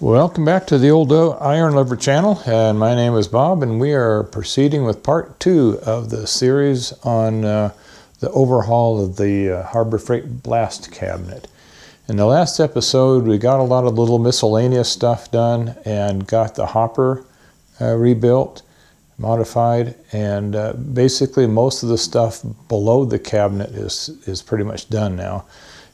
Welcome back to the old Iron Lover channel, and my name is Bob, and we are proceeding with part two of the series on uh, the overhaul of the uh, Harbor Freight blast cabinet. In the last episode, we got a lot of little miscellaneous stuff done and got the hopper uh, rebuilt, modified, and uh, basically most of the stuff below the cabinet is, is pretty much done now.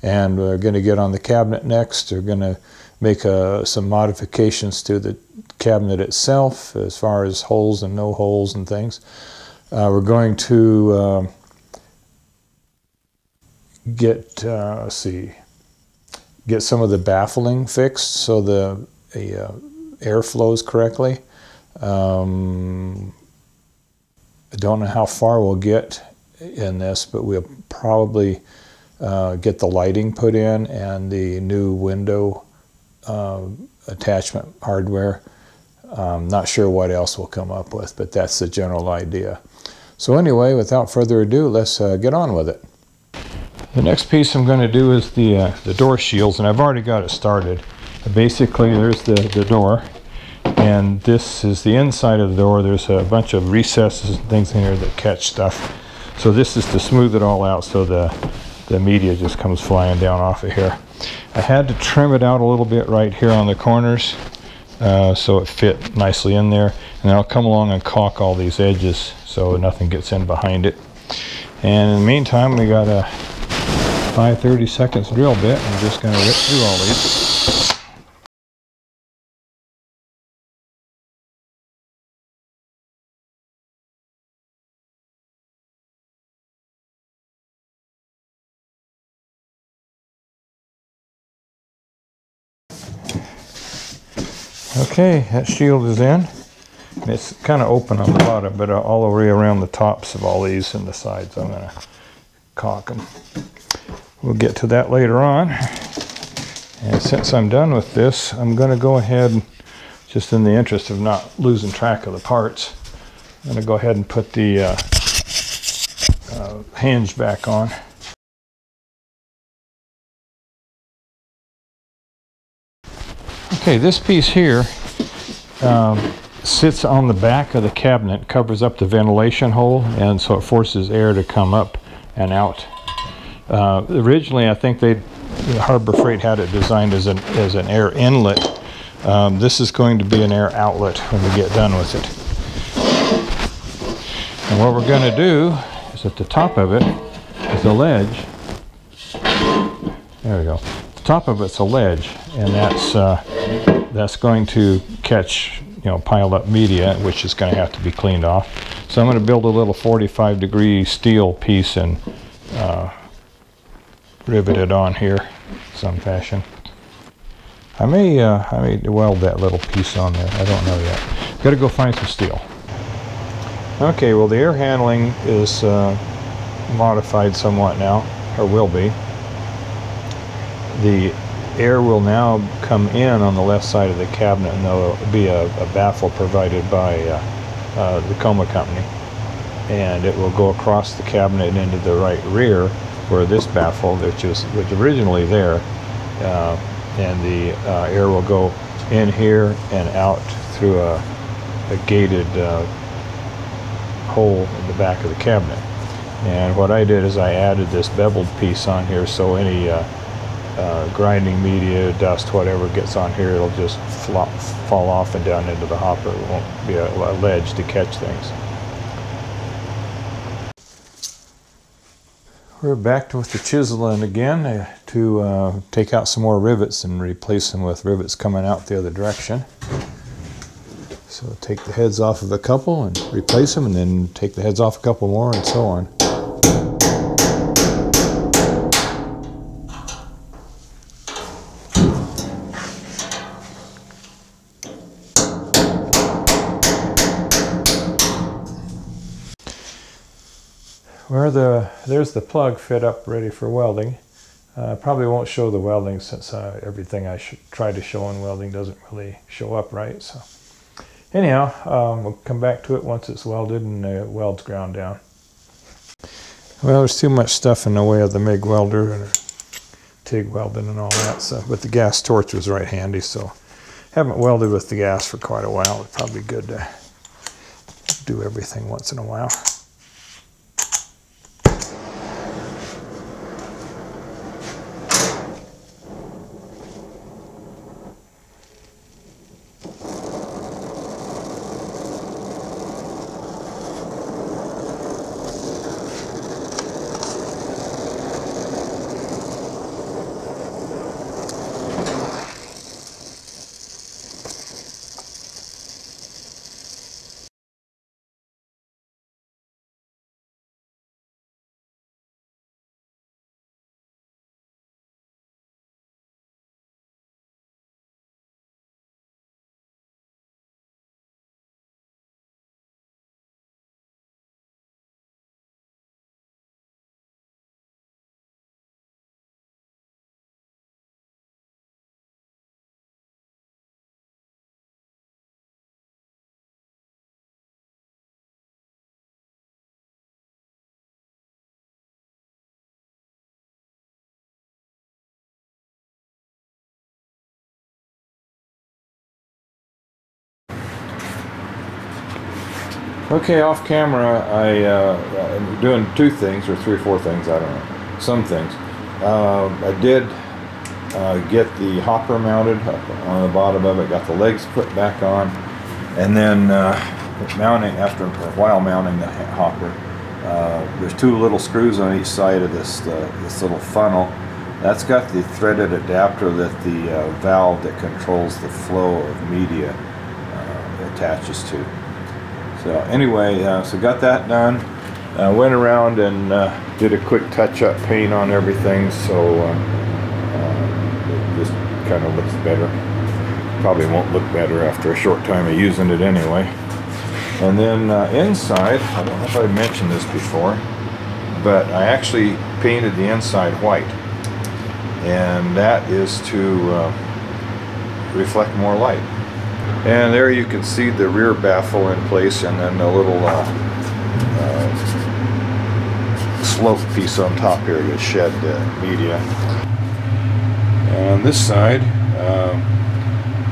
And we're going to get on the cabinet next. We're going to make uh, some modifications to the cabinet itself as far as holes and no holes and things. Uh, we're going to uh, get, uh, let's see, get some of the baffling fixed so the, the uh, air flows correctly. Um, I don't know how far we'll get in this, but we'll probably uh, get the lighting put in and the new window uh, attachment hardware. I'm not sure what else we'll come up with, but that's the general idea. So anyway, without further ado, let's uh, get on with it. The next piece I'm going to do is the, uh, the door shields, and I've already got it started. Basically, there's the, the door, and this is the inside of the door. There's a bunch of recesses and things in here that catch stuff. So this is to smooth it all out so the, the media just comes flying down off of here. I had to trim it out a little bit right here on the corners uh, so it fit nicely in there. And I'll come along and caulk all these edges so nothing gets in behind it. And in the meantime, we got a 530 seconds drill bit. I'm just going to rip through all these. Okay, that shield is in. It's kind of open on the bottom, but all the way around the tops of all these and the sides, I'm going to caulk them. We'll get to that later on. And since I'm done with this, I'm going to go ahead, just in the interest of not losing track of the parts, I'm going to go ahead and put the uh, uh, hinge back on. Okay, this piece here um, sits on the back of the cabinet, covers up the ventilation hole, and so it forces air to come up and out. Uh, originally, I think they Harbor Freight had it designed as an as an air inlet. Um, this is going to be an air outlet when we get done with it. And what we're going to do is at the top of it is a ledge. There we go. The top of it's a ledge, and that's uh, that's going to catch you know piled up media which is going to have to be cleaned off. So I'm going to build a little 45 degree steel piece and uh, rivet it on here some fashion. I may uh, I may weld that little piece on there. I don't know yet. Got to go find some steel. Okay well the air handling is uh, modified somewhat now or will be. The air will now come in on the left side of the cabinet and there will be a, a baffle provided by uh, uh, the Tacoma company. And it will go across the cabinet and into the right rear where this baffle which was originally there uh, and the uh, air will go in here and out through a, a gated uh, hole in the back of the cabinet. And what I did is I added this beveled piece on here so any uh, grinding media, dust, whatever gets on here, it'll just flop, fall off and down into the hopper. It won't be a, a ledge to catch things. We're back with the chiseling again uh, to uh, take out some more rivets and replace them with rivets coming out the other direction. So take the heads off of a couple and replace them and then take the heads off a couple more and so on. The there's the plug fit up ready for welding. Uh, probably won't show the welding since uh, everything I try to show in welding doesn't really show up right. So anyhow, um, we'll come back to it once it's welded and the weld's ground down. Well, there's too much stuff in the way of the MIG welder and TIG welding and all that stuff, but the gas torch was right handy. So Haven't welded with the gas for quite a while. It's probably good to do everything once in a while. Okay, off camera, I, uh, I'm doing two things, or three or four things, I don't know. Some things. Uh, I did uh, get the hopper mounted on the bottom of it, got the legs put back on, and then uh, mounting, after a while mounting the hopper, uh, there's two little screws on each side of this, uh, this little funnel. That's got the threaded adapter that the valve that controls the flow of media attaches to. So anyway, uh, so got that done. Uh, went around and uh, did a quick touch-up paint on everything, so uh, uh, it just kind of looks better. Probably won't look better after a short time of using it anyway. And then uh, inside, I don't know if I mentioned this before, but I actually painted the inside white. And that is to reflect more light. And there you can see the rear baffle in place and then the little uh, uh, slope piece on top here to shed uh, media. On this side, um,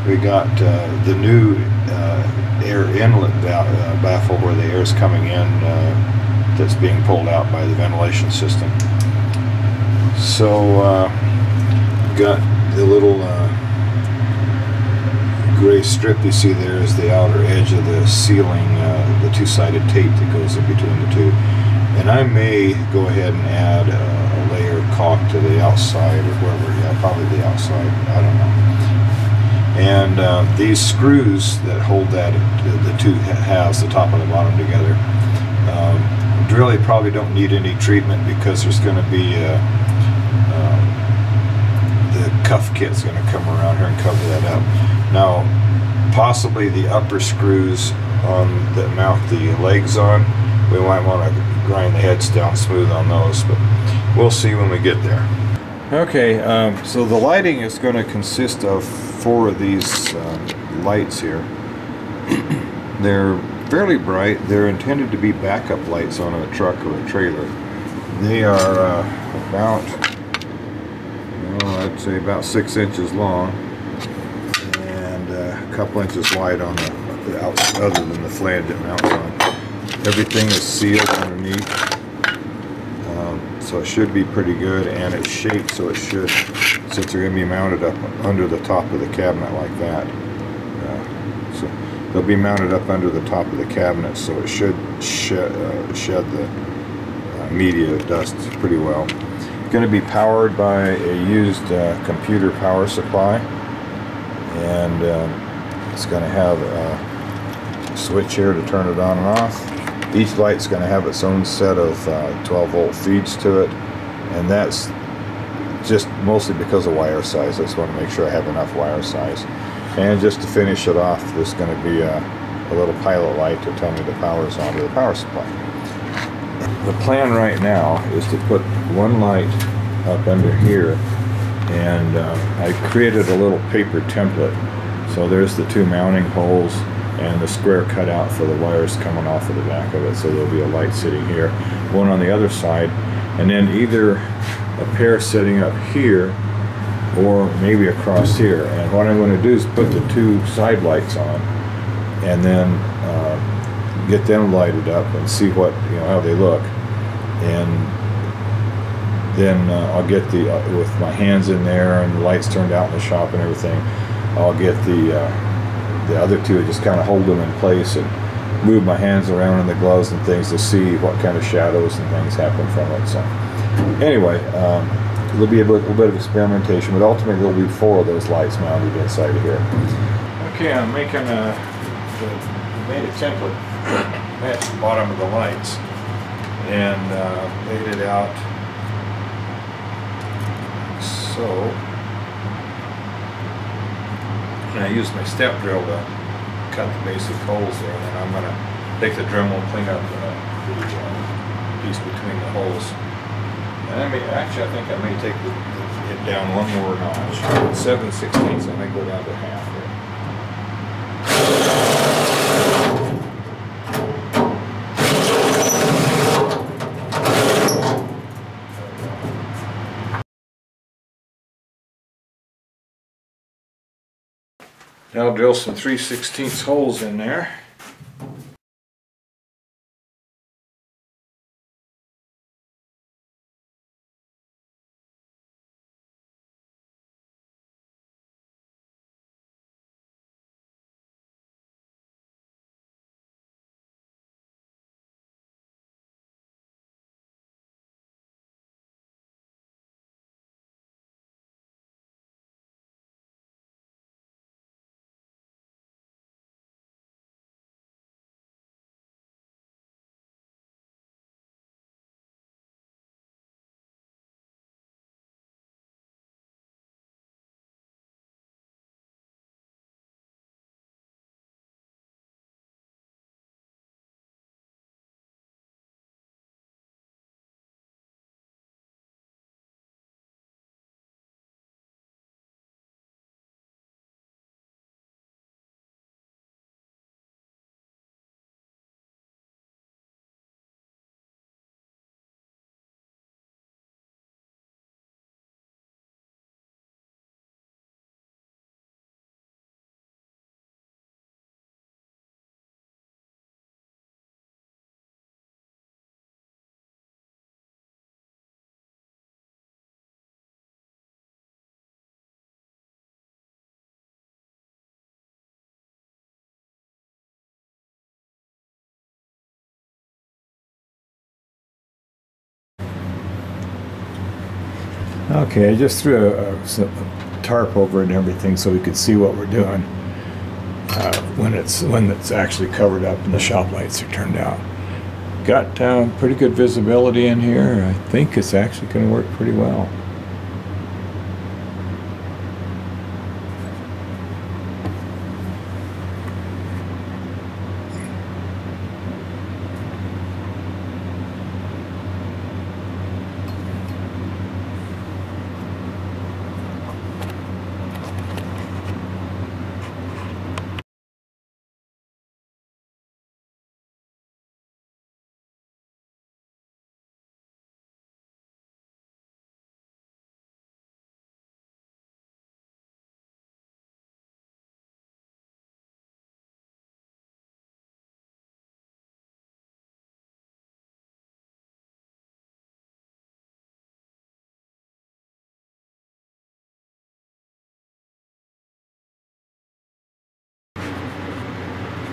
we got uh, the new uh, air inlet uh, baffle where the air is coming in that's being pulled out by the ventilation system. So, got the little gray strip you see there is the outer edge of the sealing, uh, the two-sided tape that goes in between the two. And I may go ahead and add a, a layer of caulk to the outside or wherever, yeah, probably the outside, I don't know. And uh, these screws that hold that, the, two halves, the top and the bottom together, um, really probably don't need any treatment because there's going to be uh, um, the cuff kit's going to come around here and cover that up. Now, possibly the upper screws on that mount the legs on, we might want to grind the heads down smooth on those, but we'll see when we get there. Okay, um, so the lighting is going to consist of four of these uh, lights here. They're fairly bright. They're intended to be backup lights on a truck or a trailer. They are uh, about, well, I'd say about six inches long couple inches wide on the, the other than the flange it mounts on. Everything is sealed underneath. Um, so it should be pretty good and it's shaped so it should, since they're going to be mounted up under the top of the cabinet like that. Uh, so they'll be mounted up under the top of the cabinet so it should shed, uh, shed the uh, media dust pretty well. Going to be powered by a used uh, computer power supply and um, it's going to have a switch here to turn it on and off. Each light's going to have its own set of uh, 12 volt feeds to it, and that's just mostly because of wire size. I just want to make sure I have enough wire size. And just to finish it off, there's going to be a, a little pilot light to tell me the power's on to the power supply. The plan right now is to put one light up under here and uh, I created a little paper template so there's the two mounting holes and the square cutout for the wires coming off of the back of it. So there'll be a light sitting here, one on the other side, and then either a pair sitting up here or maybe across here. And what I'm going to do is put the two side lights on and then uh, get them lighted up and see what, you know, how they look. And then uh, I'll get the, uh, with my hands in there and the lights turned out in the shop and everything, I'll get the, uh, the other two, just kind of hold them in place and move my hands around in the gloves and things to see what kind of shadows and things happen from it. So anyway, um, there'll be a little bit of experimentation, but ultimately there'll be four of those lights mounted inside of here. Okay, I'm making a, made a template at the bottom of the lights and uh, laid it out so. And I used my step drill to cut the basic holes there, and I'm gonna take the Dremel and clean up the, uh, piece between the holes. And I may, actually, I think I may take it down one more notch. Seven sixteenths, I may go down to half Now drill some 3 16 holes in there. Okay, I just threw a, a, tarp over it and everything so we could see what we're doing uh, when it's when it's actually covered up and the shop lights are turned out. Got uh, pretty good visibility in here. I think it's actually going to work pretty well.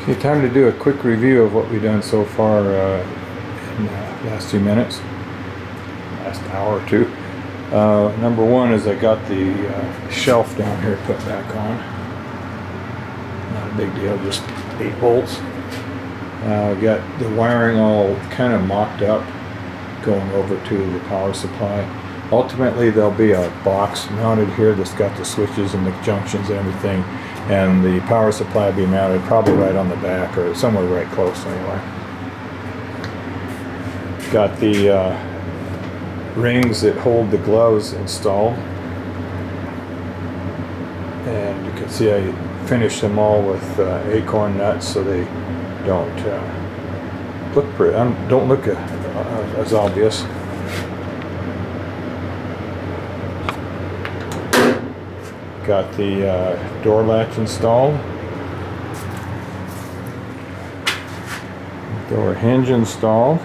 Okay, time to do a quick review of what we've done so far uh, in the last two minutes, last hour or two. Uh, number one is I got the uh, shelf down here put back on. Not a big deal, just eight bolts. Uh, got the wiring all kind of mocked up going over to the power supply. Ultimately there'll be a box mounted here that's got the switches and the junctions and everything and the power supply will be mounted probably right on the back or somewhere right close anyway. Got the uh, rings that hold the gloves installed and you can see I finished them all with uh, acorn nuts so they don't uh, look pretty, don't look uh, as obvious. Got the uh, door latch installed. Door hinge installed.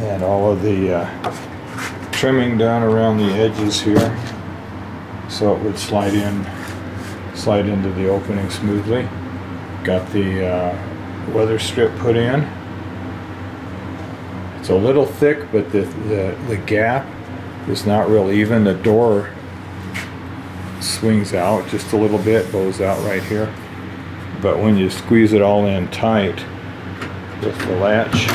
And all of the uh, trimming down around the edges here so it would slide in slide into the opening smoothly. Got the uh, weather strip put in. It's a little thick, but the, the, the gap is not real even. The door swings out just a little bit, goes out right here. But when you squeeze it all in tight with the latch,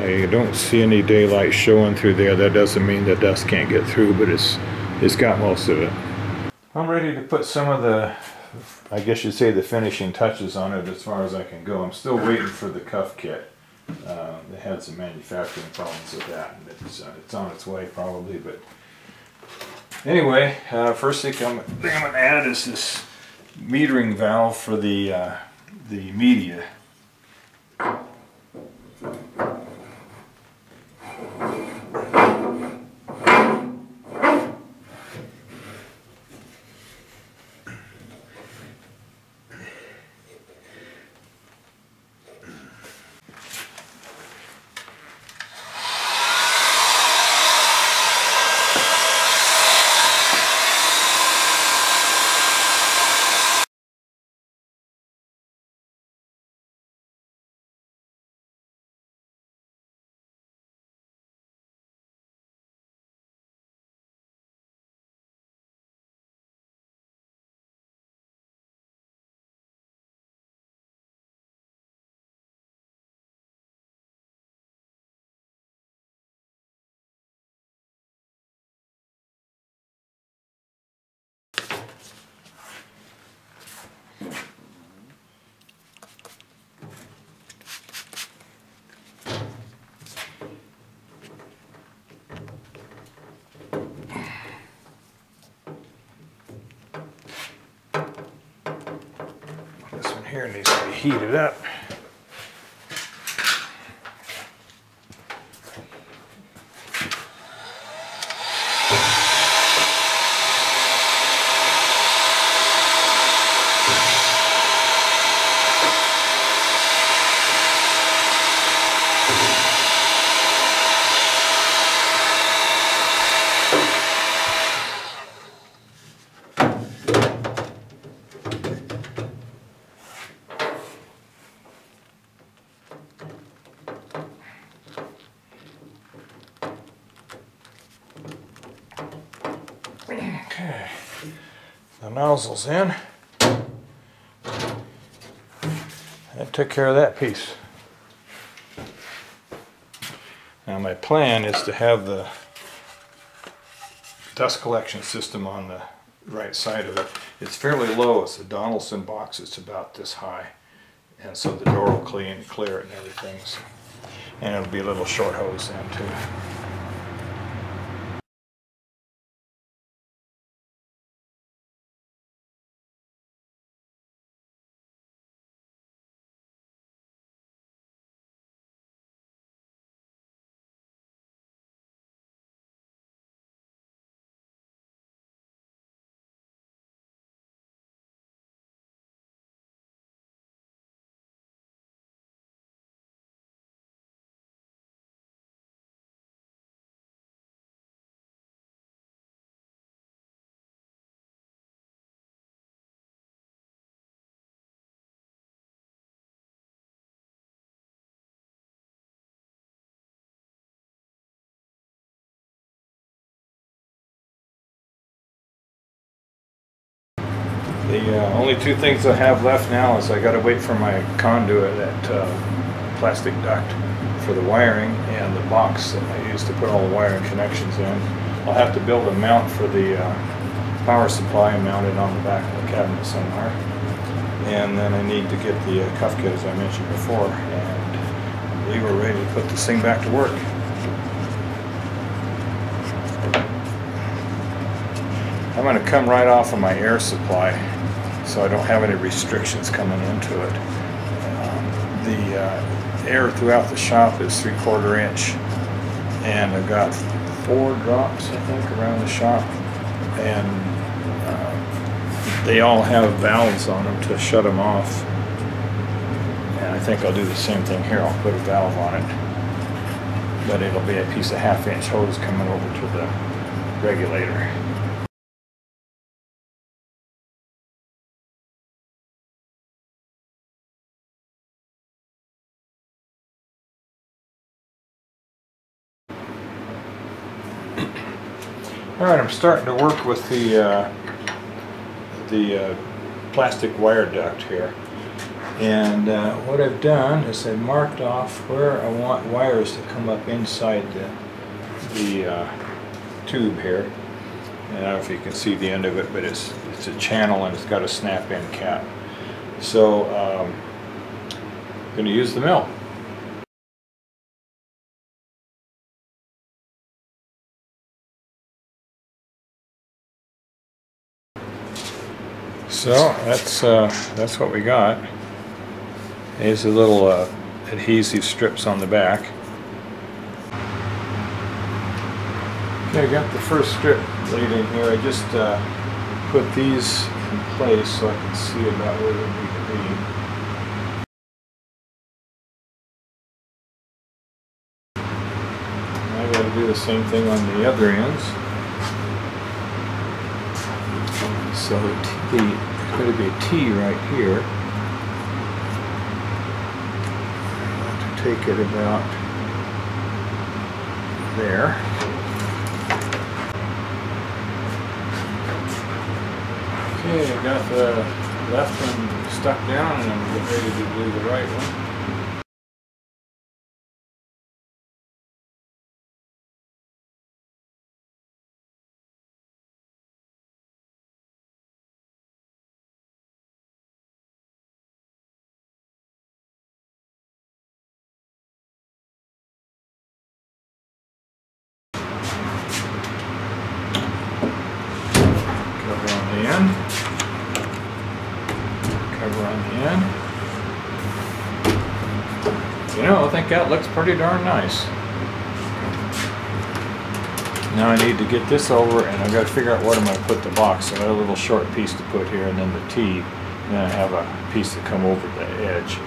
I don't see any daylight showing through there. That doesn't mean the dust can't get through, but it's it's got most of it. I'm ready to put some of the, I guess you'd say the finishing touches on it as far as I can go. I'm still waiting for the cuff kit. Uh, they had some manufacturing problems with that, and it's uh, it's on its way probably. But anyway, uh, first thing I'm, thing I'm gonna add is this metering valve for the uh, the media. Needs to be heated up. Nozzle's in. That took care of that piece. Now my plan is to have the dust collection system on the right side of it. It's fairly low, it's a Donaldson box, it's about this high. And so the door will clean, clear it and everything. And it'll be a little short hose then too. The uh, only two things I have left now is I gotta wait for my conduit, that uh, plastic duct for the wiring and the box that I use to put all the wiring connections in. I'll have to build a mount for the uh, power supply and mount it on the back of the cabinet somewhere. And then I need to get the uh, cuff kit as I mentioned before and I believe we're ready to put this thing back to work. I'm gonna come right off of my air supply, so I don't have any restrictions coming into it. Um, the uh, air throughout the shop is three quarter inch. And I've got four drops, I think, around the shop. And uh, they all have valves on them to shut them off. And I think I'll do the same thing here. I'll put a valve on it. But it'll be a piece of half inch hose coming over to the regulator. All right, I'm starting to work with the uh, the uh, plastic wire duct here. And uh, what I've done is I've marked off where I want wires to come up inside the, the uh, tube here. And I don't know if you can see the end of it, but it's, it's a channel and it's got a snap-in cap. So um, I'm going to use the mill. So that's uh, that's what we got. There's a little uh, adhesive strips on the back. Okay, I got the first strip laid in here. I just uh, put these in place so I can see about where they need to be. I got to do the same thing on the other ends. So the, going to be a T right here. I to take it about there. Okay, I got the left one stuck down and I'm ready to do the right one. The end. Cover on the end. You know, I think that looks pretty darn nice. Now I need to get this over and I've got to figure out what I'm going to put the box. So I got a little short piece to put here and then the T. And then I have a piece to come over the edge.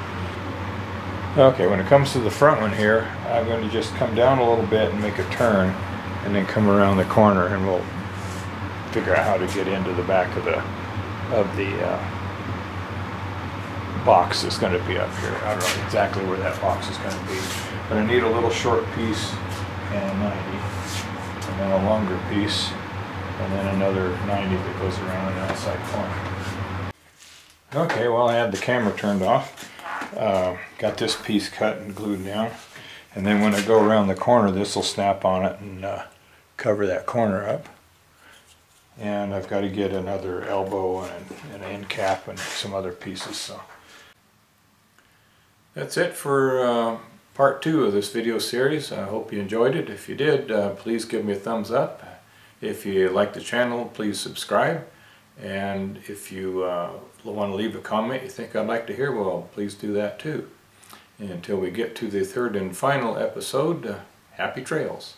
Okay, when it comes to the front one here, I'm going to just come down a little bit and make a turn and then come around the corner and we'll figure out how to get into the back of the of the uh, box that's going to be up here. I don't know exactly where that box is going to be, but I need a little short piece and a 90, and then a longer piece, and then another 90 that goes around the outside corner. Okay, well I had the camera turned off. Uh, got this piece cut and glued down, and then when I go around the corner, this will snap on it and uh, cover that corner up and I've got to get another elbow and an end cap and some other pieces. So that's it for uh, part two of this video series. I hope you enjoyed it. If you did, uh, please give me a thumbs up. If you like the channel, please subscribe. And if you uh, want to leave a comment you think I'd like to hear, well, please do that too. Until we get to the third and final episode, uh, happy trails.